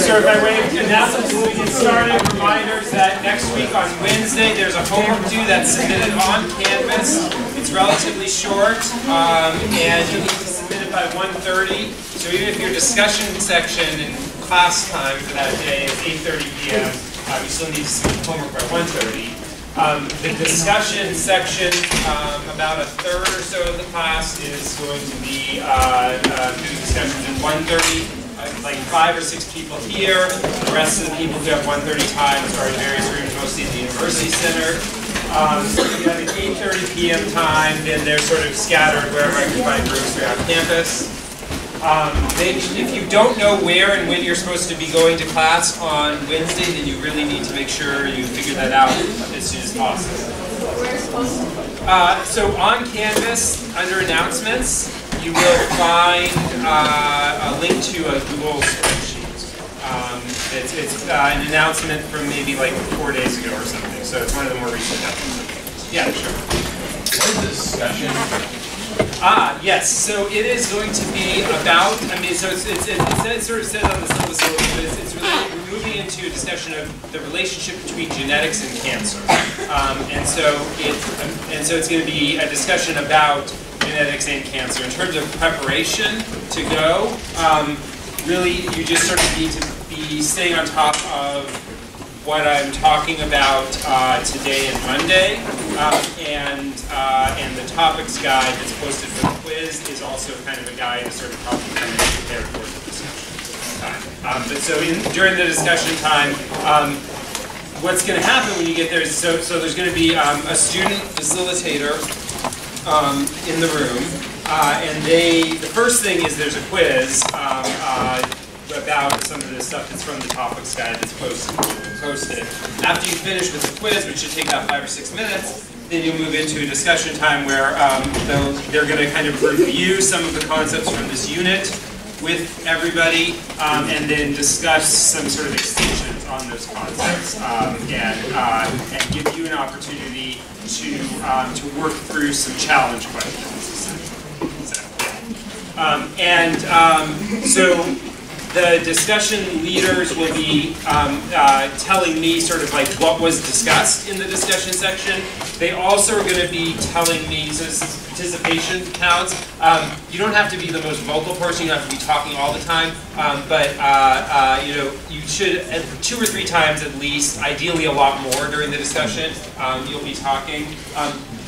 So, by way of announcements, we get started, reminders that next week on Wednesday, there's a homework due that's submitted on Canvas. It's relatively short, um, and you need to submit it by 1:30. So even if your discussion section in class time for that day is 8:30 p.m., uh, you still need to submit homework by 1:30. Um, the discussion section, um, about a third or so of the class is going to be uh, uh, discussions at 1:30 uh, like five or six people here. The rest of the people who have 1:30 times are in various rooms, mostly in the University Center. Um, so if you have an 8:30 p.m. time, then they're sort of scattered wherever I can find rooms throughout campus. Um, if you don't know where and when you're supposed to be going to class on Wednesday, then you really need to make sure you figure that out as soon as possible. Uh, so on Canvas, under announcements, you will find uh, a link to a Google spreadsheet. Um, it's it's uh, an announcement from maybe like four days ago or something, so it's one of the more recent announcements. Yeah, sure. Is discussion? Ah, yes. So it is going to be about. I mean, so it's it's, it's, it sort of says on the syllabus, but it's, it's really we're moving into a discussion of the relationship between genetics and cancer, um, and so it and so it's going to be a discussion about genetics and cancer in terms of preparation to go. Um, really, you just sort of need to be staying on top of what I'm talking about uh, today and Monday, um, and uh, and the topics guide that's posted for the quiz is also kind of a guide to sort of help you kind of prepare for the discussion time. Um, but so in, during the discussion time, um, what's going to happen when you get there is so so there's going to be um, a student facilitator um, in the room, uh, and they the first thing is there's a quiz. About some of the stuff that's from the topics guide that's posted. After you finish with the quiz, which should take about five or six minutes, then you'll move into a discussion time where um, they're going to kind of review some of the concepts from this unit with everybody um, and then discuss some sort of extensions on those concepts um, and, uh, and give you an opportunity to, um, to work through some challenge questions. Um, and um, so the discussion leaders will be um, uh, telling me sort of like what was discussed in the discussion section. They also are going to be telling me, so participation counts. Um, you don't have to be the most vocal person, you don't have to be talking all the time, um, but uh, uh, you know, you should two or three times at least, ideally a lot more during the discussion, um, you'll be talking.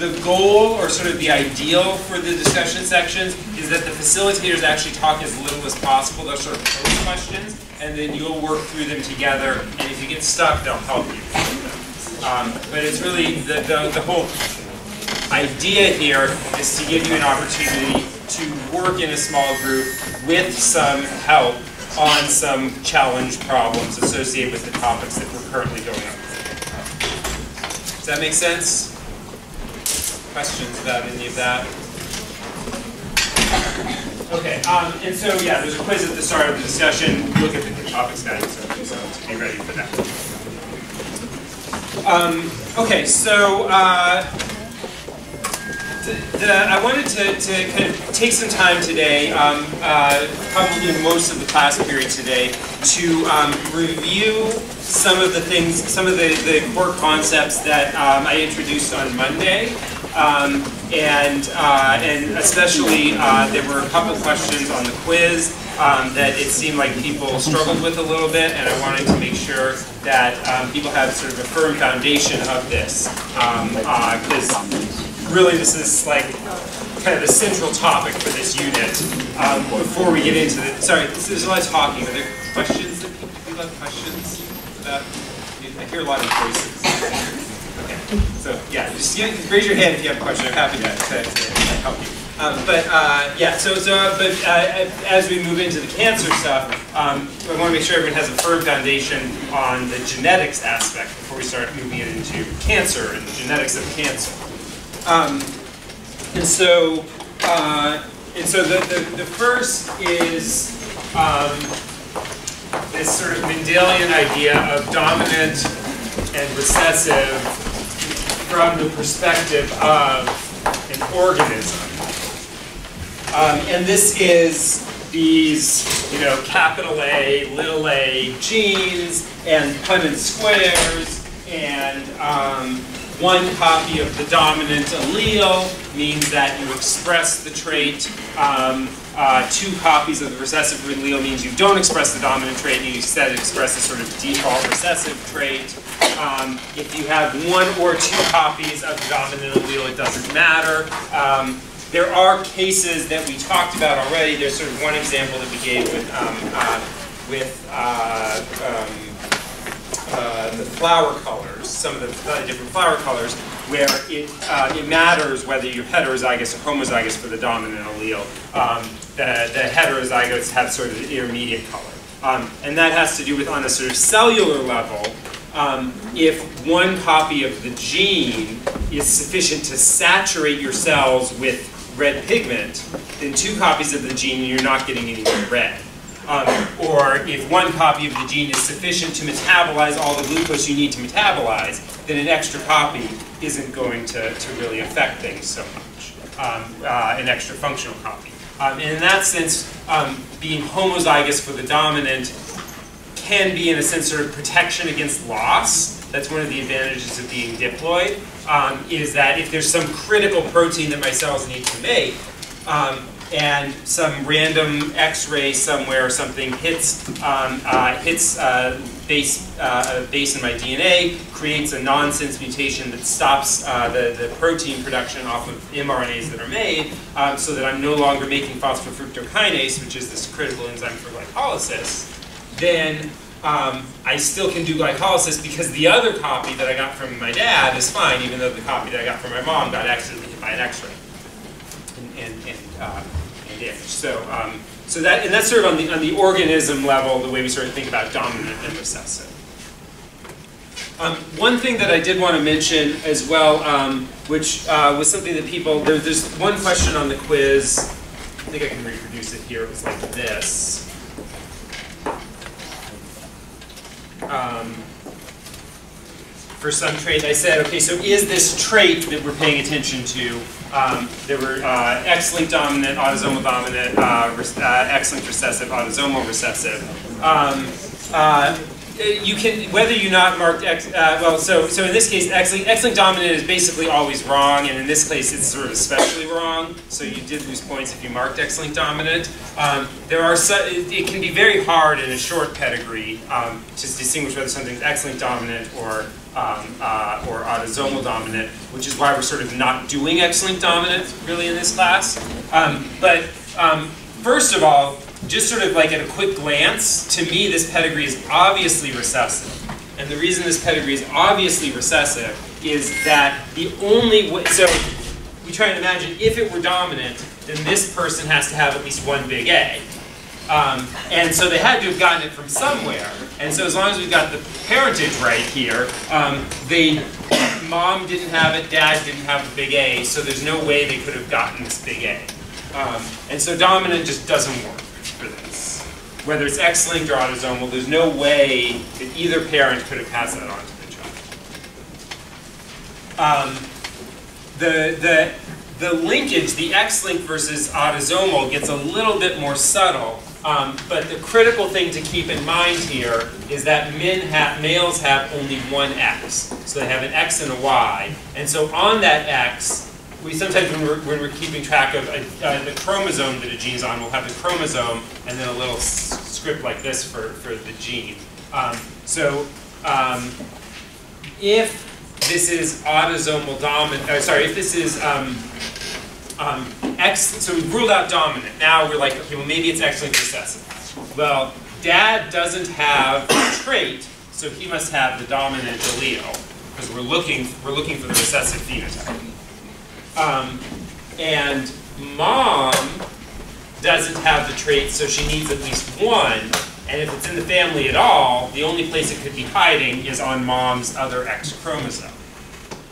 The goal or sort of the ideal for the discussion sections is that the facilitators actually talk as little as possible. They'll sort of pose questions, and then you'll work through them together, and if you get stuck, they'll help you. Um, but it's really, the, the, the whole idea here is to give you an opportunity to work in a small group with some help on some challenge problems associated with the topics that we're currently going over. Does that make sense? Questions about any of that? Okay, um, and so yeah, there's a quiz at the start of the discussion. Look at the topics guide, so, so be ready for that. Um, okay, so uh, the, the, I wanted to, to kind of take some time today, um, uh, probably most of the class period today, to um, review some of the things, some of the, the core concepts that um, I introduced on Monday. Um, and, uh, and especially uh, there were a couple questions on the quiz um, that it seemed like people struggled with a little bit, and I wanted to make sure that um, people have sort of a firm foundation of this. Because uh, really this is like kind of the central topic for this unit. Um, before we get into the, sorry, there's a lot of talking. Are there questions that people, people have questions about? I hear a lot of voices. So yeah, just raise your hand if you have a question. I'm happy to, to, to help you. Um, but uh, yeah, so so but uh, as we move into the cancer stuff, um, I want to make sure everyone has a firm foundation on the genetics aspect before we start moving into cancer and the genetics of cancer. Um, and so uh, and so the, the, the first is um, this sort of Mendelian idea of dominant and recessive from the perspective of an organism. Um, and this is these, you know, capital A, little a genes and Punnett squares and um, one copy of the dominant allele means that you express the trait. Um, uh, two copies of the recessive allele means you don't express the dominant trait, and you instead express a sort of default recessive trait. Um, if you have one or two copies of the dominant allele, it doesn't matter. Um, there are cases that we talked about already. There's sort of one example that we gave with, um, uh, with uh, um, uh, the flower colors, some of the different flower colors, where it, uh, it matters whether you're heterozygous or homozygous for the dominant allele. Um, the, the heterozygotes have sort of the intermediate color. Um, and that has to do with, on a sort of cellular level, um, if one copy of the gene is sufficient to saturate your cells with red pigment, then two copies of the gene, you're not getting any more red. Um, or if one copy of the gene is sufficient to metabolize all the glucose you need to metabolize, then an extra copy isn't going to, to really affect things so much, um, uh, an extra functional copy. Um, and in that sense, um, being homozygous for the dominant can be, in a sense, sort of protection against loss. That's one of the advantages of being diploid um, is that if there's some critical protein that my cells need to make, um, and some random X-ray somewhere or something hits um, uh, hits uh, base uh, base in my DNA, creates a nonsense mutation that stops uh, the the protein production off of mRNAs that are made, um, so that I'm no longer making phosphofructokinase, which is this critical enzyme for glycolysis. Then um, I still can do glycolysis because the other copy that I got from my dad is fine, even though the copy that I got from my mom got accidentally hit by an X-ray and, and, and, uh, and. So, um, so that and that's sort of on the on the organism level, the way we sort of think about dominant and recessive. Um, one thing that I did want to mention as well, um, which uh, was something that people there, there's one question on the quiz. I think I can reproduce it here. It was like this. Um, for some trait, I said, okay, so is this trait that we're paying attention to? Um, there were uh, X-linked dominant, autosomal dominant, uh, uh, X-linked recessive, autosomal recessive. Um, uh, you can, whether you not marked X, uh, well, so, so in this case, X-linked, X-linked dominant is basically always wrong, and in this case, it's sort of especially wrong, so you did lose points if you marked X-linked dominant. Um, there are, so, it, it, can be very hard in a short pedigree um, to distinguish whether something's X-linked dominant or um, uh, or autosomal dominant, which is why we're sort of not doing X-linked dominant really in this class. Um, but um, first of all, just sort of like at a quick glance, to me this pedigree is obviously recessive. And the reason this pedigree is obviously recessive is that the only way, so we try and imagine if it were dominant, then this person has to have at least one big A. Um, and so they had to have gotten it from somewhere. And so as long as we've got the parentage right here, um, they, mom didn't have it, dad didn't have the big A, so there's no way they could have gotten this big A. Um, and so dominant just doesn't work. Whether it's X-linked or autosomal, there's no way that either parent could have passed that on to the child. Um, the, the, the linkage, the X-link versus autosomal, gets a little bit more subtle. Um, but the critical thing to keep in mind here is that men have, males have only one X. So they have an X and a Y. And so on that X, we sometimes, when we're, when we're keeping track of a, uh, the chromosome that a gene's on, we'll have the chromosome and then a little script like this for, for the gene. Um, so um, if this is autosomal dominant, uh, sorry, if this is um, um, X, so we've ruled out dominant. Now we're like, okay, well maybe it's X-linked recessive. Well, dad doesn't have a trait, so he must have the dominant allele because we're looking, we're looking for the recessive phenotype. Um, and mom doesn't have the trait, so she needs at least one. And if it's in the family at all, the only place it could be hiding is on mom's other X chromosome.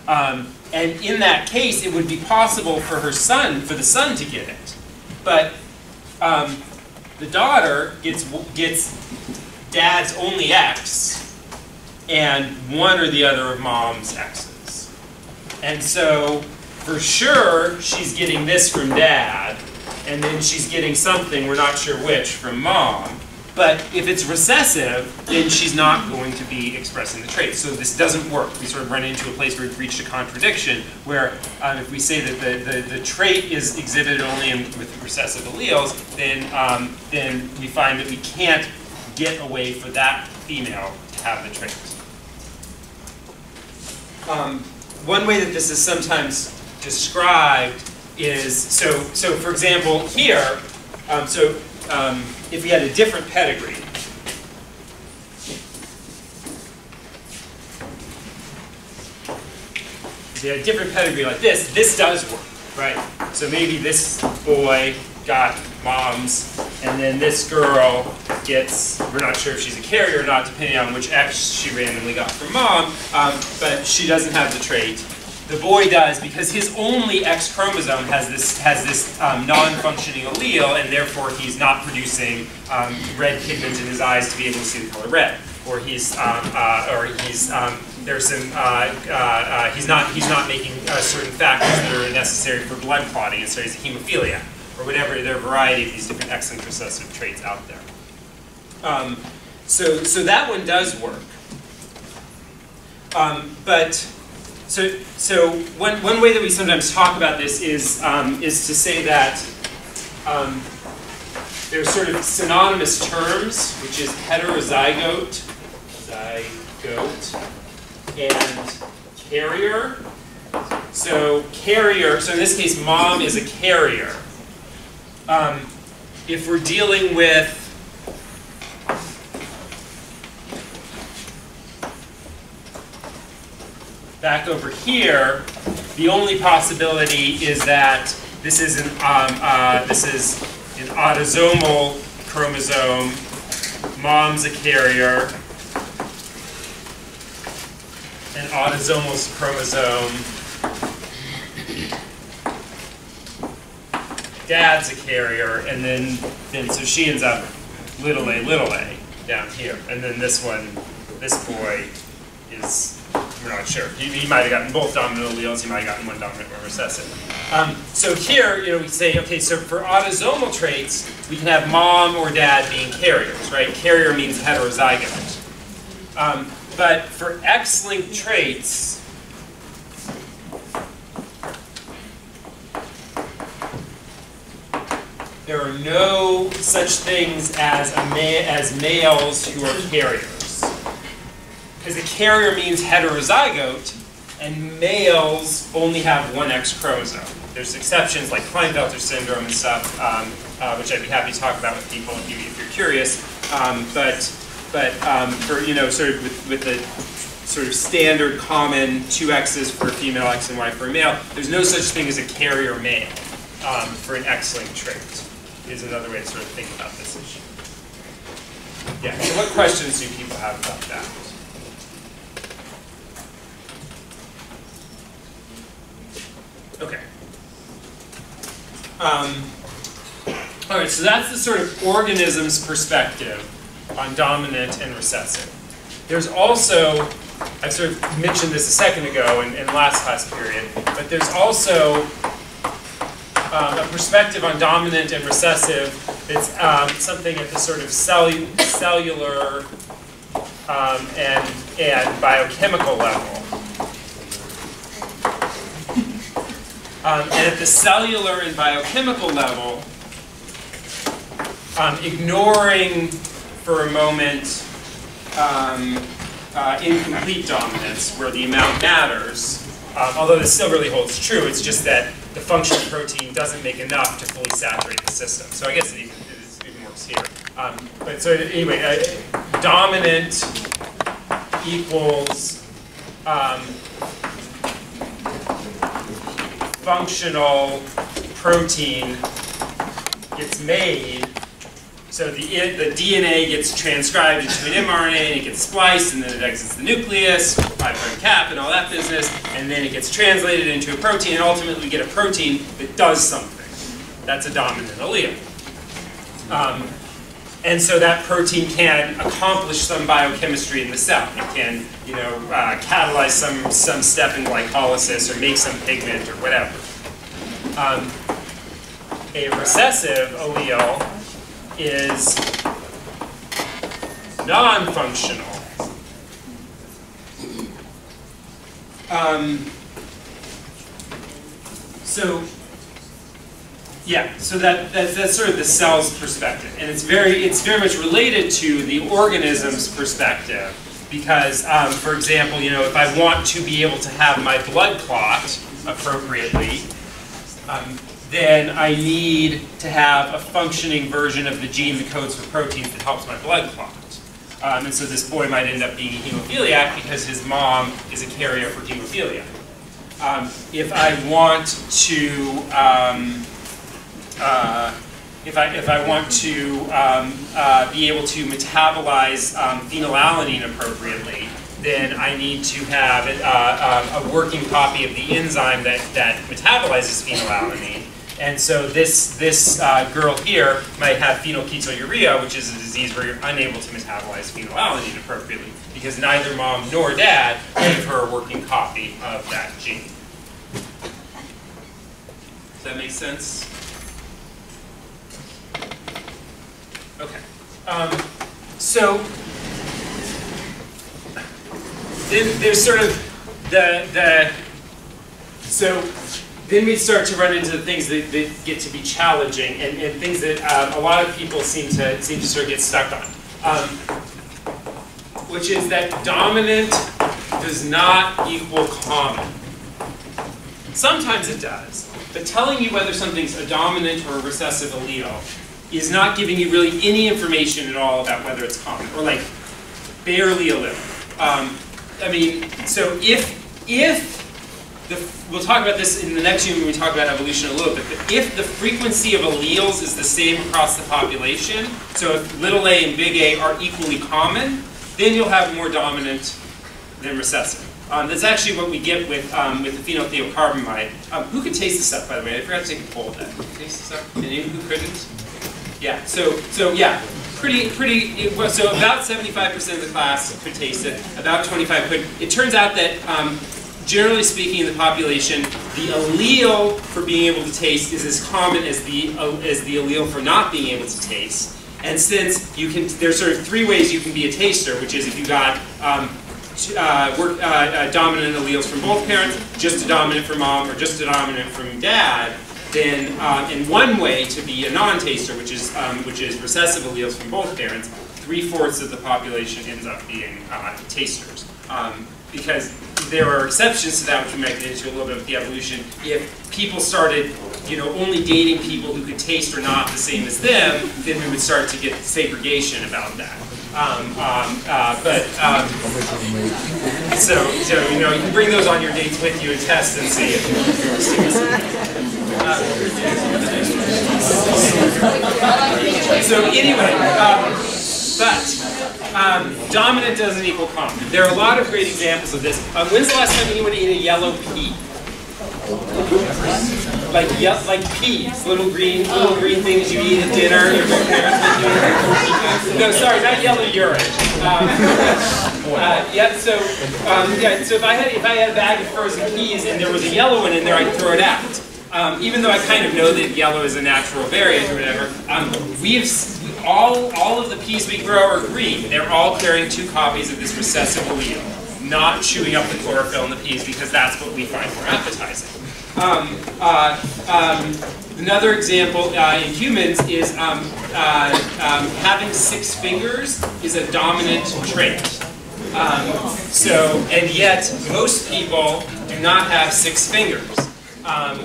Um, and in that case, it would be possible for her son, for the son to get it. But um, the daughter gets, gets dad's only X and one or the other of mom's X's. And so for sure, she's getting this from dad, and then she's getting something, we're not sure which, from mom. But if it's recessive, then she's not going to be expressing the trait. So this doesn't work. We sort of run into a place where we've reached a contradiction, where um, if we say that the, the, the, trait is exhibited only in, with recessive alleles, then, um, then we find that we can't get away for that female to have the trait. Um, one way that this is sometimes described is, so, so for example, here, um, so um, if we had a different pedigree, if we had a different pedigree like this, this does work, right? So maybe this boy got mom's, and then this girl gets, we're not sure if she's a carrier or not, depending on which X she randomly got from mom, um, but she doesn't have the trait. The boy does because his only X chromosome has this has this um, non-functioning allele, and therefore he's not producing um, red pigment in his eyes to be able to see the color red, or he's um, uh, or he's um, there's some uh, uh, uh, he's not he's not making uh, certain factors that are necessary for blood clotting, and so he's a hemophiliac or whatever. There are a variety of these different X-linked recessive traits out there. Um, so, so that one does work. Um, but so, so one, one way that we sometimes talk about this is, um, is to say that um, there's sort of synonymous terms, which is heterozygote, zygote, and carrier. So carrier, so in this case, mom is a carrier. Um, if we're dealing with back over here, the only possibility is that this is an um, uh, this is an autosomal chromosome. Mom's a carrier. An autosomal chromosome. Dad's a carrier, and then then so she ends up little a little a down here, and then this one, this boy is we're not sure. He, he might have gotten both dominant alleles, he might have gotten one dominant, one recessive. Um, so here, you know, we say, okay, so for autosomal traits, we can have mom or dad being carriers, right? Carrier means heterozygote. Um, but for X-linked traits, there are no such things as, ma as males who are carriers because the carrier means heterozygote, and males only have one X chromosome. There's exceptions like Klinefelter syndrome and stuff, um, uh, which I'd be happy to talk about with people if, you, you're curious. Um, but but um, for you know sort of with, with the sort of standard common two X's for a female, X and Y for a male, there's no such thing as a carrier male um, for an X-linked trait. Is another way to sort of think about this issue. Yeah. So what questions do people have about that? Okay. Um, all right, so that's the sort of organism's perspective on dominant and recessive. There's also, I sort of mentioned this a second ago in, in last class period, but there's also um, a perspective on dominant and recessive that's um, something at the sort of cellu cellular um, and, and biochemical level. Um, and at the cellular and biochemical level, um, ignoring for a moment um, uh, incomplete dominance, where the amount matters, um, although this still really holds true, it's just that the functional protein doesn't make enough to fully saturate the system. So I guess it even, it even works here. Um, but so anyway, uh, dominant equals um, functional protein gets made. So the, the DNA gets transcribed into an mRNA and it gets spliced and then it exits the nucleus, 5' cap and all that business, and then it gets translated into a protein and ultimately we get a protein that does something. That's a dominant allele. Um, and so that protein can accomplish some biochemistry in the cell. It can, you know, uh, catalyze some, some step in glycolysis or make some pigment or whatever. Um, a recessive allele is non-functional. Um, so, yeah, so that, that, that's sort of the cell's perspective, and it's very it's very much related to the organism's perspective because, um, for example, you know, if I want to be able to have my blood clot appropriately, um, then I need to have a functioning version of the gene that codes for proteins that helps my blood clot. Um, and so this boy might end up being a hemophiliac because his mom is a carrier for hemophilia. Um, if I want to, um, uh, if I if I want to um, uh, be able to metabolize um, phenylalanine appropriately, then I need to have uh, um, a working copy of the enzyme that that metabolizes phenylalanine. And so this, this uh, girl here might have phenylketonuria, which is a disease where you're unable to metabolize phenylalanine appropriately because neither mom nor dad gave her a working copy of that gene. Does that make sense? Okay. Um, so then there's sort of the, the so then we start to run into the things that, that get to be challenging and, and things that um, a lot of people seem to seem to sort of get stuck on, um, which is that dominant does not equal common. Sometimes it does, but telling you whether something's a dominant or a recessive allele is not giving you really any information at all about whether it's common, or like barely a little. Um, I mean, so if if the, we'll talk about this in the next unit when we talk about evolution a little bit, but if the frequency of alleles is the same across the population, so if little a and big A are equally common, then you'll have more dominant than recessive. Um, that's actually what we get with um, with the phenylthiocarbamide. Um, who could taste this up, by the way? I forgot to take a poll of that. Taste this up? Any who couldn't? Yeah. So so yeah, pretty pretty. So about 75% of the class could taste it. About 25 could. It turns out that um, generally speaking in the population, the allele for being able to taste is as common as the, uh, as the allele for not being able to taste. And since you can, there's sort of three ways you can be a taster, which is if you got um, uh, work, uh, uh, dominant alleles from both parents, just a dominant from mom, or just a dominant from dad, then uh, in one way to be a non-taster, which is um, which is recessive alleles from both parents, three-fourths of the population ends up being uh, tasters. Um, because there are exceptions to that, which we might get into a little bit with the evolution. If people started, you know, only dating people who could taste or not the same as them, then we would start to get segregation about that. Um, um, uh, but um, so, so you know, you can bring those on your dates with you and test and see if so anyway, um, but um, dominant doesn't equal common. There are a lot of great examples of this. Um, when's the last time anyone ate a yellow pea? Like yeah, like peas, little green, little green things you eat at dinner. No, sorry, not yellow urine. Um, uh, yeah, so um, yeah, so if I had if I had a bag of frozen peas and there was a yellow one in there, I'd throw it out. Um, even though I kind of know that yellow is a natural variant or whatever, um, we've all, all of the peas we grow are green. They're all carrying two copies of this recessive allele, not chewing up the chlorophyll in the peas because that's what we find more appetizing. Um, uh, um, another example uh, in humans is um, uh, um, having six fingers is a dominant trait. So, and yet most people do not have six fingers. Um,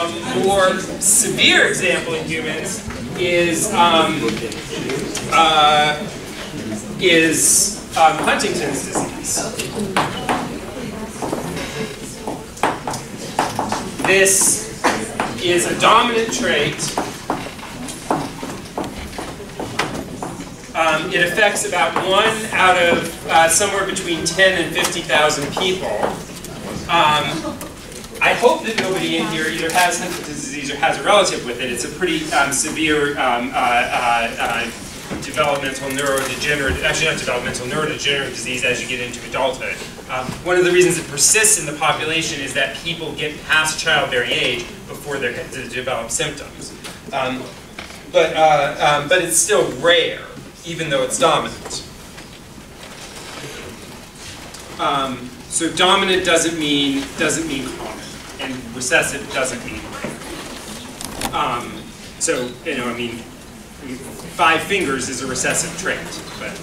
a more severe example in humans is um, uh, is um, Huntington's disease. This is a dominant trait. Um, it affects about one out of uh, somewhere between 10 and 50,000 people. Um, I hope that nobody in here either has Huntington's disease or has a relative with it. It's a pretty um, severe um, uh, uh, uh, developmental neurodegenerative, actually not developmental, neurodegenerative disease as you get into adulthood. Um, one of the reasons it persists in the population is that people get past childbearing age before they develop symptoms. Um, but, uh, um, but it's still rare, even though it's dominant. Um, so dominant doesn't mean doesn't mean common, recessive doesn't mean. Um, so you know, I mean, five fingers is a recessive trait, but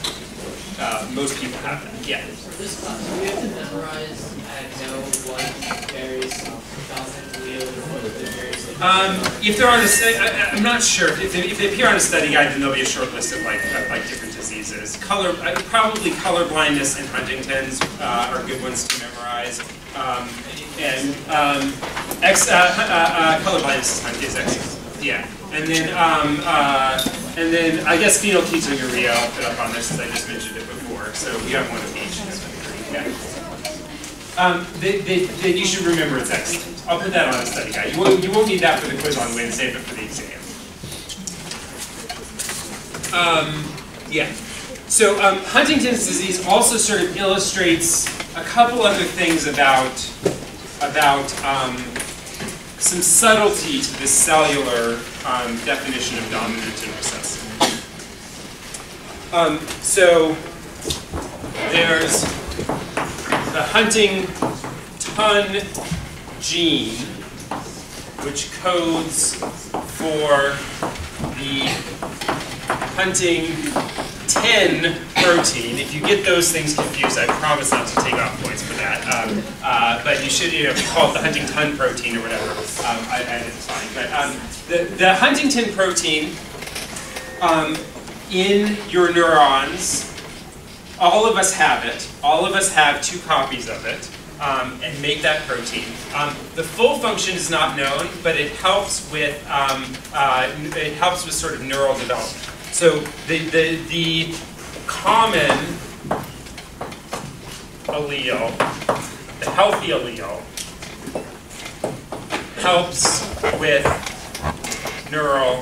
uh, most people have that. Yeah. For this class, do we have to memorize and know what various dominant alleles or what the various like, Um, if they're on a study, I, I'm not sure. If they, if they appear on a study guide, then there'll be a short list of like of, like different diseases. Color, uh, probably color blindness and Huntington's uh, are good ones to memorize. Um, and um, X, uh, uh, uh, color blindness is, Hun- is X. Yeah. And then um, uh, and then I guess phenylketonuria I'll put up on this since I just mentioned it before. So we have one of each. Yeah. Um, that, that, you should remember it's excellent. I'll put that on a study guide. You won't, you won't need that for the quiz on Wednesday, but for the exam. Um, yeah. So um, Huntington's disease also sort of illustrates a couple other things about about um, some subtlety to the cellular um, definition of dominant and recessive. Um, so there's the Huntington gene, which codes for the huntingtin protein. If you get those things confused, I promise not to take off points for that. Um, uh, but you should, you know, call it the huntingtin protein or whatever. Um, I, I, it's fine. But um, the, the huntingtin protein um, in your neurons all of us have it. All of us have two copies of it um, and make that protein. Um, the full function is not known, but it helps with uh, it helps with sort of neural development. So the the, the common allele, the healthy allele, helps with neural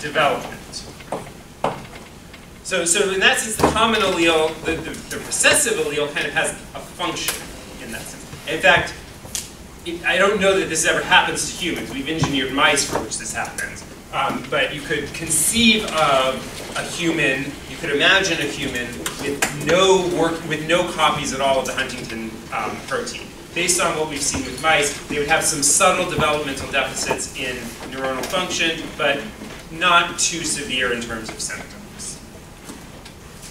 development. So, so in that sense, the common allele, the, the, the recessive allele kind of has a function in that sense. In fact, it, I don't know that this ever happens to humans. We've engineered mice for which this happens. Um, but you could conceive of a human, you could imagine a human with no work, with no copies at all of the huntingtin um, protein. Based on what we've seen with mice, they would have some subtle developmental deficits in neuronal function, but not too severe in terms of symptoms.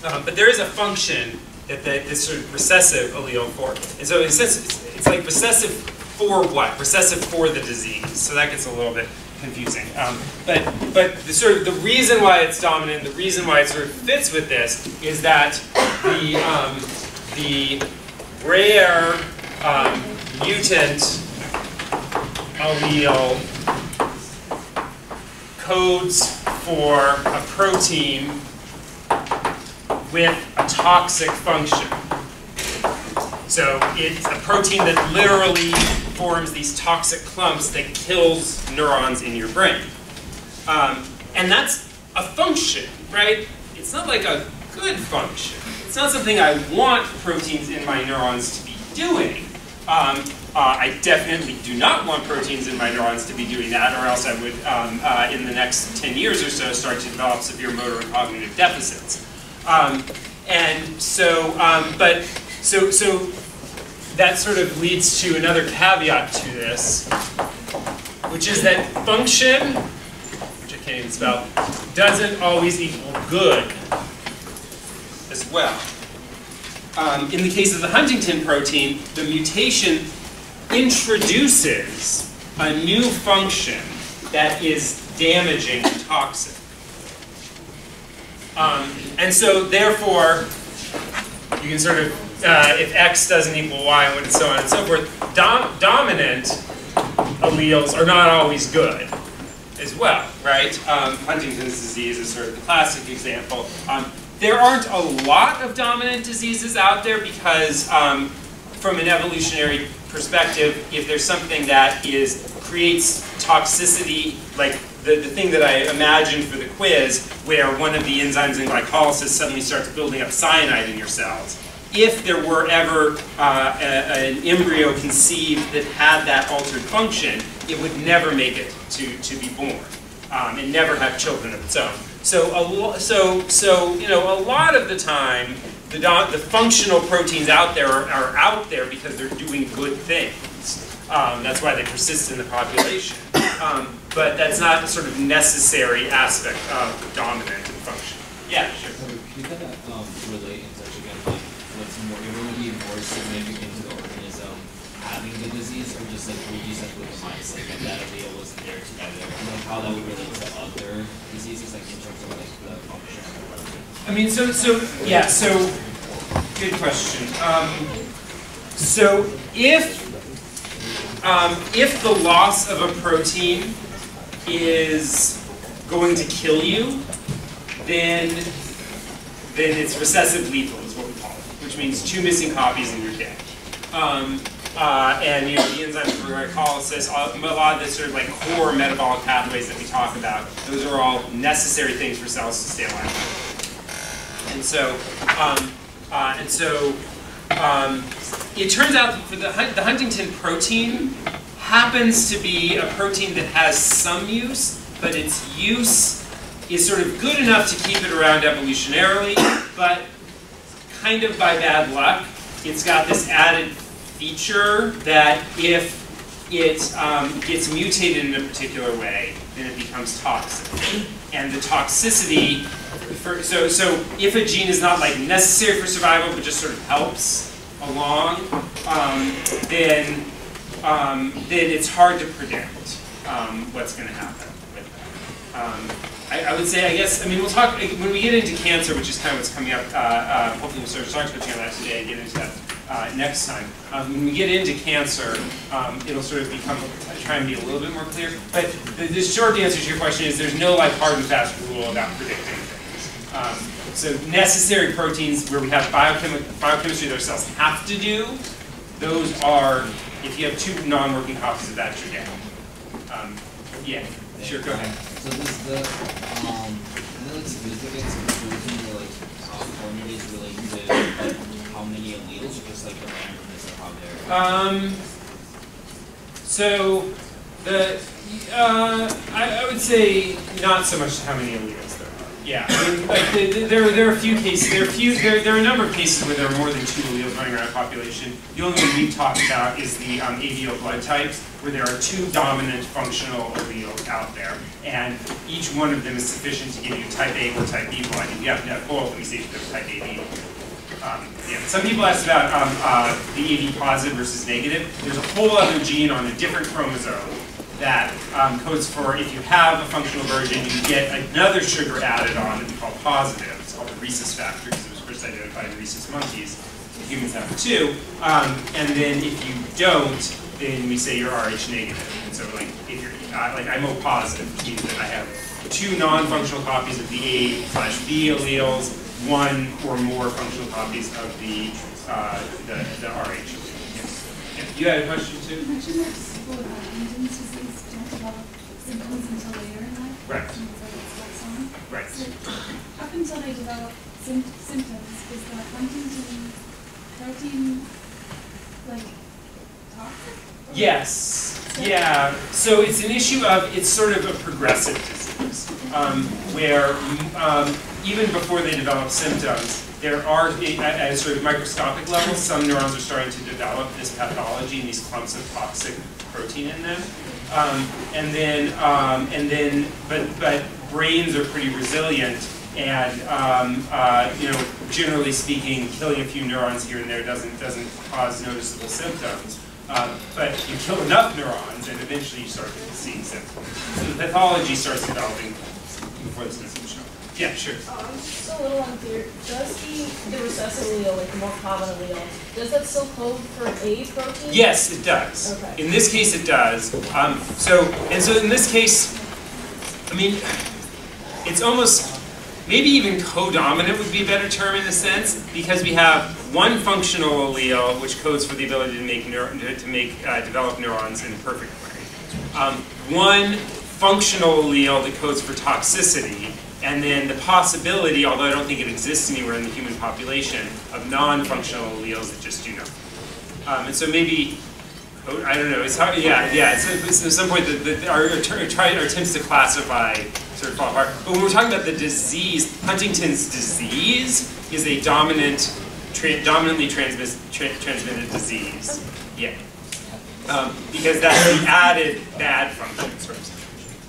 Um, but there is a function that the, this sort of recessive allele for. And so it's, it's like recessive for what? Recessive for the disease. So that gets a little bit confusing. Um, but but the sort of the reason why it's dominant, the reason why it sort of fits with this is that the um, the rare um, mutant allele codes for a protein with a toxic function. So it's a protein that literally forms these toxic clumps that kills neurons in your brain. Um, and that's a function, right? It's not like a good function. It's not something I want proteins in my neurons to be doing. Um, uh, I definitely do not want proteins in my neurons to be doing that, or else I would, um, uh, in the next 10 years or so, start to develop severe motor and cognitive deficits. Um, and so, um, but, so, so that sort of leads to another caveat to this, which is that function, which I can't even spell, doesn't always equal good as well. Um, in the case of the huntingtin protein, the mutation introduces a new function that is damaging and toxic. Um, and so, therefore, you can sort of, uh, if x doesn't equal y, and so on and so forth, dom dominant alleles are not always good as well, right? Um, Huntington's disease is sort of the classic example. Um, there aren't a lot of dominant diseases out there because, um, from an evolutionary perspective, if there's something that is creates toxicity, like the, the thing that I imagined for the quiz, where one of the enzymes in glycolysis suddenly starts building up cyanide in your cells. If there were ever uh, a, an embryo conceived that had that altered function, it would never make it to, to be born. um, and never have children of its own. So, so, so you know, a lot of the time, the, the functional proteins out there are, are out there because they're doing good things. Um, that's why they persist in the population. Um, but that's not a sort of necessary aspect of dominant function. Yeah, sure. So can you kind of um, relate and touch again like what's more, it will be more significant to the organism having the disease, or just like with the mice, like that allele wasn't there together, and like how that would relate to other diseases, like in terms of like the function. I mean, so, so, yeah, so, good question. Um, so if, um, if the loss of a protein is going to kill you, then, then it's recessive lethal is what we call it, which means two missing copies and you're dead. Um, uh, and you know, the enzymes for glycolysis, uh, a lot of the sort of like core metabolic pathways that we talk about, those are all necessary things for cells to stay alive. And so, um, uh, and so, um, it turns out that for the, the huntingtin protein happens to be a protein that has some use, but its use is sort of good enough to keep it around evolutionarily, but kind of by bad luck, it's got this added feature that if it um, gets mutated in a particular way, then it becomes toxic. And the toxicity, for, so, so if a gene is not like necessary for survival, but just sort of helps along, um, then, um, then it's hard to predict um, what's going to happen with that. Um, I, I would say, I guess, I mean, we'll talk, when we get into cancer, which is kind of what's coming up, uh, uh, hopefully we'll start talking about that today, get into that uh, next time. Um, when we get into cancer, um, it'll sort of become, try and be a little bit more clear. But the, the short answer to your question is there's no like hard and fast rule about predicting things. Um, so necessary proteins where we have biochemi- biochemistry that our cells have to do, those are, if you have two non-working copies of that, you're dead. Um, yeah, sure, go ahead. So does the, um, I know it's significance of the protein like is related to like how many alleles like the randomness of how they're. Um, so the uh, I, I would say not so much how many alleles there are. Yeah, I mean, like the, the, there there are a few cases. There are few. There, there are a number of cases where there are more than two alleles running around a population. The only one we've talked about is the um, ABO blood types, where there are two dominant functional alleles out there, and each one of them is sufficient to give you type A or type B blood. You have to have both. Let me see if type A B. Um, yeah, some people asked about um, uh, the AV positive versus negative. There's a whole other gene on a different chromosome that um, codes for if you have a functional version, you get another sugar added on that we call positive. It's called the rhesus factor because it was first identified in rhesus monkeys. Humans have too. Um, and then if you don't, then we say you're Rh negative. And so like if you're uh, like I'm O positive, means that I have two non-functional copies of the A slash B alleles, one or more functional copies of the uh, the, the Rh allele. Yes. Yeah. You had a question too? You mentioned that people with Huntington's disease don't develop symptoms until later in life. Right. Things like it's less on. Right. So up until they develop sym- symptoms, is the Huntington protein like toxic? Yes. Yeah. So it's an issue of it's sort of a progressive disease um, where um, even before they develop symptoms, there are at a sort of microscopic level, some neurons are starting to develop this pathology and these clumps of toxic protein in them. Um, and then, um, and then, but but brains are pretty resilient, and um, uh, you know, generally speaking, killing a few neurons here and there doesn't doesn't cause noticeable symptoms. Uh, but you kill enough neurons, and eventually you start seeing symptoms. So the pathology starts developing before the symptoms. Yeah, sure. I'm just a little unclear. Does the, the recessive allele, like the more common allele, does that still code for A protein? Yes, it does. Okay. In this case, it does. Um, so, and so in this case, I mean, it's almost, maybe even co-dominant would be a better term in a sense, because we have one functional allele which codes for the ability to make to make uh, develop neurons in a perfect way. Um, one functional allele that codes for toxicity, and then the possibility, although I don't think it exists anywhere in the human population, of non-functional alleles that just do nothing. Um, and so maybe Oh, I don't know, it's hard, yeah, yeah, it's, it's at some point, our, our, attempts to classify sort of fall apart. But when we're talking about the disease, Huntington's disease is a dominant, tra- dominantly transmis- tra- transmitted disease. Yeah. Um, because that's the added bad function sort of.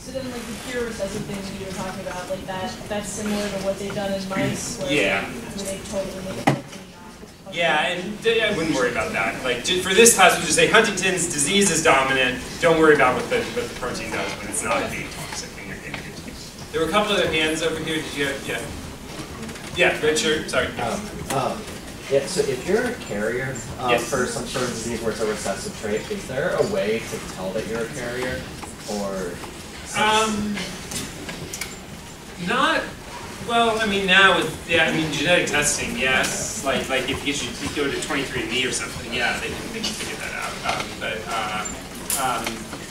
So then like the pure recessive things you were talking about, like that, that's similar to what they've done in mice where Yeah. they, they totally make a Yeah, and I wouldn't worry about that. Like, for this class, we'll just say Huntington's disease is dominant. Don't worry about what the, what the protein does when it's not being toxic in your, in your disease. There were a couple other hands over here. Did you have, yeah? Yeah, Richard, sorry. Um, um, yeah, so if you're a carrier um, Yes. for some sort of disease where it's a recessive trait, is there a way to tell that you're a carrier? Or Um, not, well, I mean, now with, yeah, I mean, genetic testing, yes. Like, like if you should go to 23andMe or something, yeah, they can, they can figure that out. Um, but, um, um,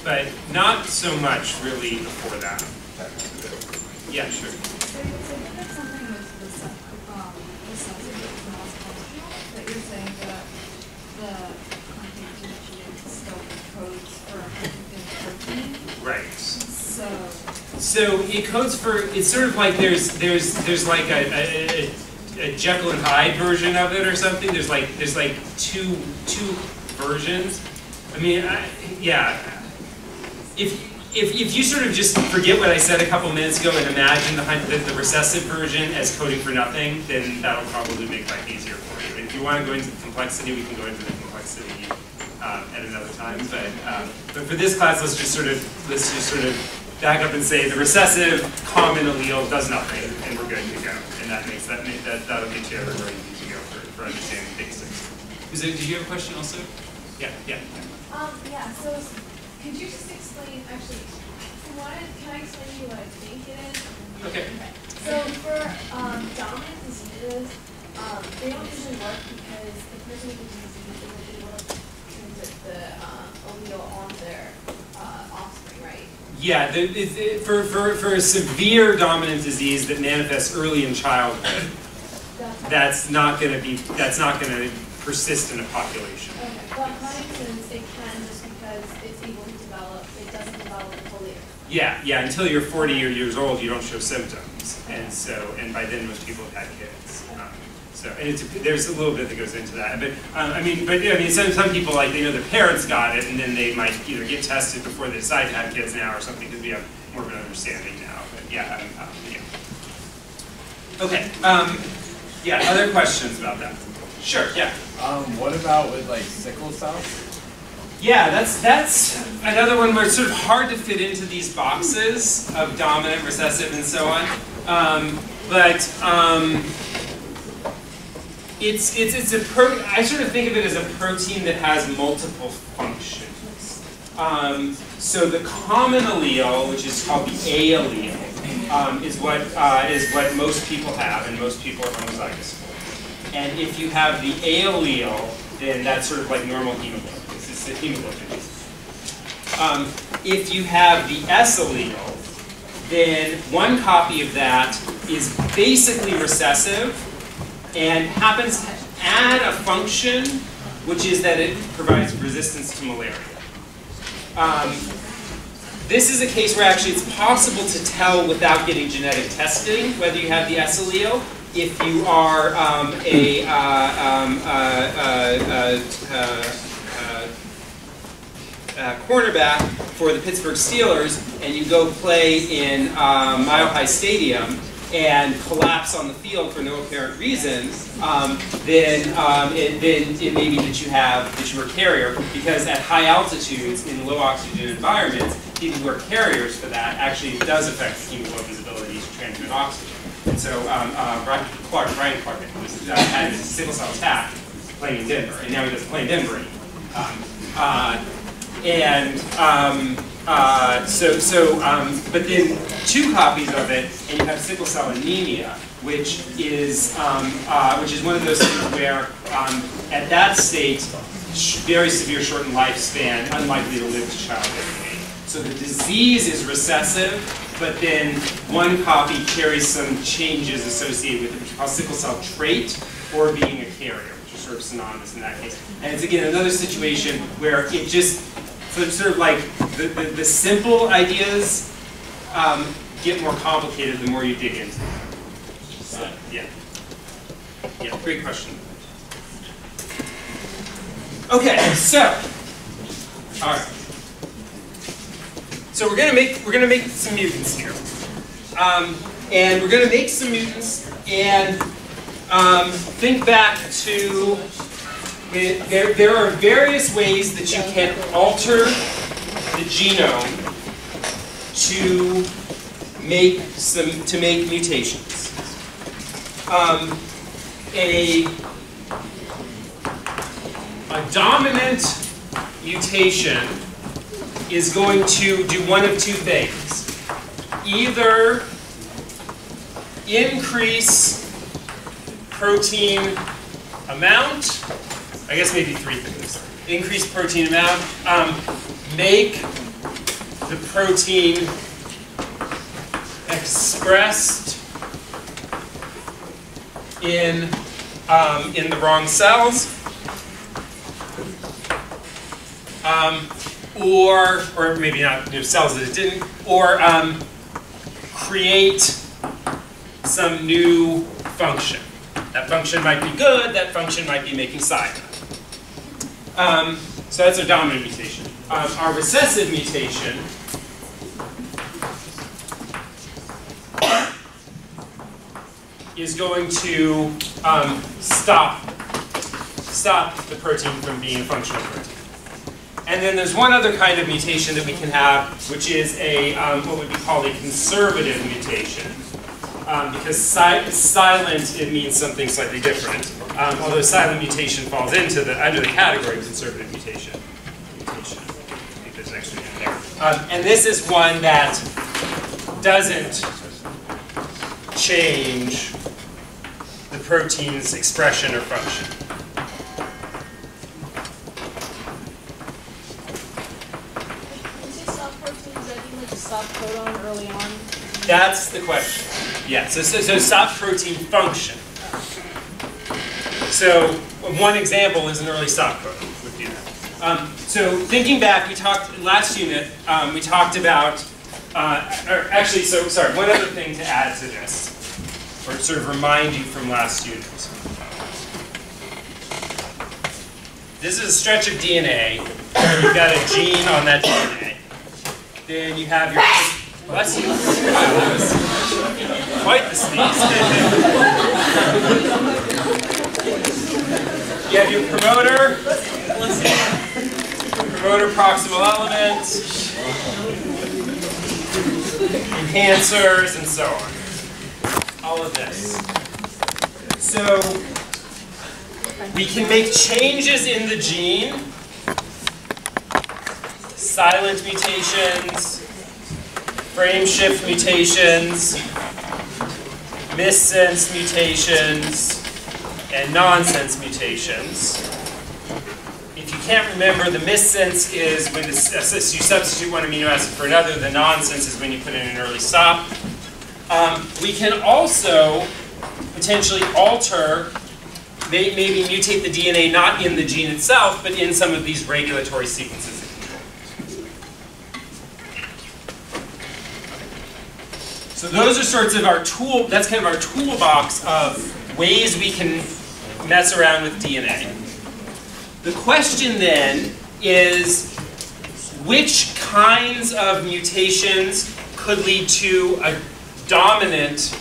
but not so much really before that. Yeah, sure. So, so you did something with the, se- um, the subject of molecular, that you're saying that the huntingtin gene still codes for huntingtin protein, Right. So, So it codes for, it's sort of like there's, there's, there's like a, a, a- Jekyll and Hyde version of it or something. There's like, there's like two, two versions. I mean, I, yeah. If, if, if you sort of just forget what I said a couple minutes ago and imagine the, the, the recessive version as coding for nothing, then that'll probably make life easier for you. If you want to go into the complexity, we can go into the complexity um, at another time. But, um, but for this class, let's just sort of, let's just sort of back up and say the recessive common allele does nothing, and we're good to go. And that makes that make, that that'll get you everywhere you need to go for, for understanding basics. Is there, did you have a question also? Yeah, yeah. Um, yeah, so could you just explain, actually, from what, I- can I explain to you what I think it is? Okay. So for, um, dominant diseases, um, they don't usually work because the person with the disease isn't able to transmit the, um, allele on their, uh, offspring, right? Yeah, the, it, for, for, for a severe dominant disease that manifests early in childhood, That's. not going to be that's not going to persist in a population. Okay, but Huntington's, it can just because it's able to develop, it doesn't develop fully. Yeah, yeah. Until you're 40 or years old, you don't show symptoms, and so and by then most people have had kids. So and it's there's a little bit that goes into that, but um, I mean, but I mean, some some people like they know their parents got it, and then they might either get tested before they decide to have kids now or something because we have more of an understanding now. But yeah, um, um, yeah. Okay. Um, yeah. Other questions about that? Sure. Yeah. Um, what about with like sickle cell? Yeah, that's that's another one where it's sort of hard to fit into these boxes of dominant, recessive, and so on. Um, but um, it's it's it's a. I sort of think of it as a protein that has multiple functions. Um, so the common allele, which is called the A allele, um, is what uh, is what most people have, and most people are homozygous for. And if you have the A allele, then that's sort of like normal hemoglobin. It's a hemoglobin. Um, if you have the S allele, then one copy of that is basically recessive and happens to add a function, which is that it provides resistance to malaria. Um, this is a case where actually it's possible to tell without getting genetic testing whether you have the S allele. If you are um, a uh, um, uh, uh, uh, uh, uh, cornerback for the Pittsburgh Steelers, and you go play in Mile High Stadium and collapse on the field for no apparent reason, um, then um, it, then it may be that you have that you're a carrier because at high altitudes in low oxygen environments, people who are carriers for that actually does affect the hemoglobin's ability to transmit oxygen. And so um, uh, Brian Clark, Brian Clark, was, uh, had a sickle cell attack playing in Denver, and now he doesn't play in Denver anymore. Um, uh, and um, uh, so, so um, but then two copies of it, and you have sickle cell anemia, which is, um, uh, which is one of those things where, um, at that state, very severe shortened lifespan, unlikely to live to childhood. So the disease is recessive, but then one copy carries some changes associated with it, which sickle cell trait, or being a carrier, which is sort of synonymous in that case. And it's again another situation where it just so it's sort of like the, the, the simple ideas um, get more complicated the more you dig into them. So, yeah. Yeah, great question. Okay, so, all right. So we're gonna make we're gonna make some mutants here, um, and we're gonna make some mutants and um, think back to it, there. There are various ways that you can alter the genome to make some to make mutations. Um, a a dominant mutation is going to do one of two things. Either increase protein amount, I guess maybe three things. Increase protein amount, um, make the protein expressed in, um, in the wrong cells, um, or, or maybe not know, cells that it didn't, or um, create some new function. That function might be good, that function might be making cyanide. Um, so that's our dominant mutation. Um, our recessive mutation is going to um, stop, stop the protein from being a functional protein. And then there's one other kind of mutation that we can have, which is a um, what would be called a conservative mutation. Um, because si silent, it means something slightly different. Um, although silent mutation falls into the under the category of conservative mutation. Mutation. I think there's an extra in there. Um, and this is one that doesn't change the protein's expression or function. When you say stop protein, does that mean like a early on? That's the question. Yeah, so, so, so stop protein function. So one example is an early stop protein would do that. Um, so thinking back, we talked, last unit, um, we talked about, uh, or actually, so sorry, one other thing to add to this, or sort of remind you from last unit. This is a stretch of DNA. You've got a gene on that DNA. Then you have your Bless you. Quite the sneeze. you have your promoter, promoter proximal element, enhancers, and so on. All of this. So we can make changes in the gene, silent mutations, frame shift mutations, missense mutations, and nonsense mutations. If you can't remember, the missense is when you substitute one amino acid for another. The nonsense is when you put in an early stop. Um, we can also potentially alter, may, maybe mutate the DNA not in the gene itself, but in some of these regulatory sequences. So those are sorts of our tool, that's kind of our toolbox of ways we can mess around with DNA. The question then is which kinds of mutations could lead to a dominant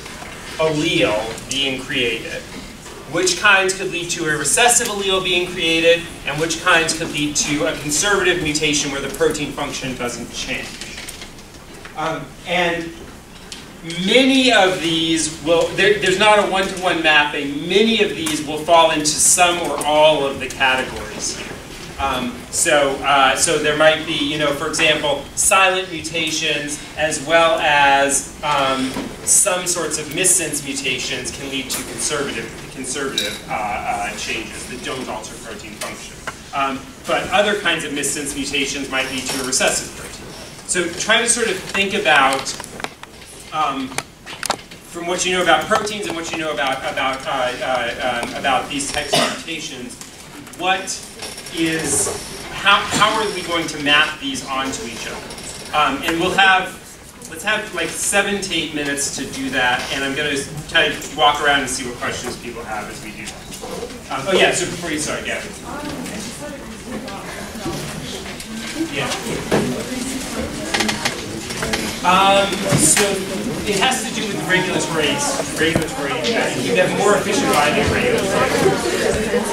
allele being created? Which kinds could lead to a recessive allele being created? And which kinds could lead to a conservative mutation where the protein function doesn't change? Um, and many of these will, there, there's not a one-to-one -one mapping, many of these will fall into some or all of the categories. Um, so, uh, so there might be, you know, for example, silent mutations as well as um, some sorts of missense mutations can lead to conservative, conservative uh, uh, changes that don't alter protein function. Um, but other kinds of missense mutations might lead to a recessive protein. So try to sort of think about um, from what you know about proteins and what you know about about uh, uh, um, about these types of mutations, what is how how are we going to map these onto each other? Um, and we'll have let's have like seven to eight minutes to do that, and I'm going to kind of walk around and see what questions people have as we do that. Um, oh yeah, so before you start, yeah. Yeah. Um, so it has to do with regulatory, regulatory, you have more efficient binding regulatory.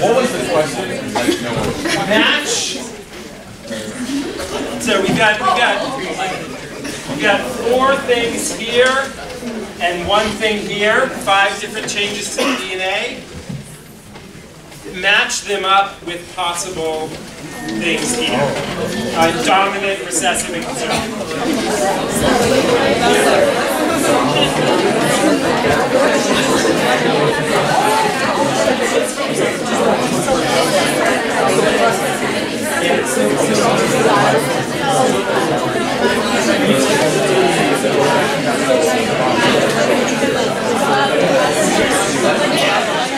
What was the question? Like, no one. Match. So we got, we got, we got four things here and one thing here, five different changes to the DNA. Match them up with possible things here. Uh, dominant, recessive, and conservative. Thank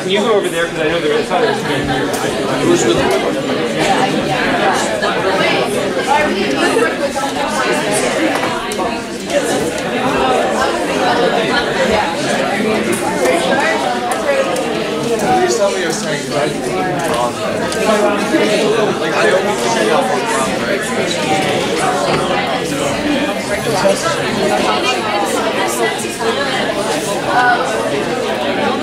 can you go over there? Because I know there is others. Who's with Please tell me you're saying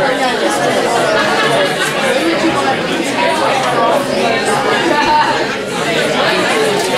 Thank you.